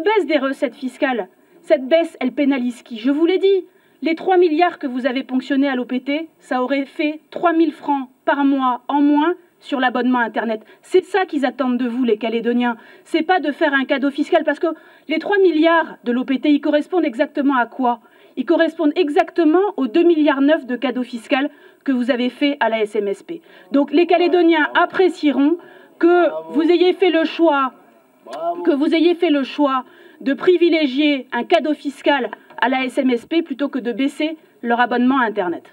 baisse des recettes fiscales, cette baisse, elle pénalise qui? Je vous l'ai dit, les 3 milliards que vous avez ponctionnés à l'OPT, ça aurait fait 3 000 francs par mois en moins sur l'abonnement Internet. C'est ça qu'ils attendent de vous, les Calédoniens. C'est pas de faire un cadeau fiscal, parce que les 3 milliards de l'OPT, ils correspondent exactement à quoi? Ils correspondent exactement aux 2 milliards 9 de cadeaux fiscaux que vous avez fait à la SMSP. Donc les Calédoniens apprécieront que vous ayez fait le choix, que vous ayez fait le choix de privilégier un cadeau fiscal à la SMSP plutôt que de baisser leur abonnement à Internet.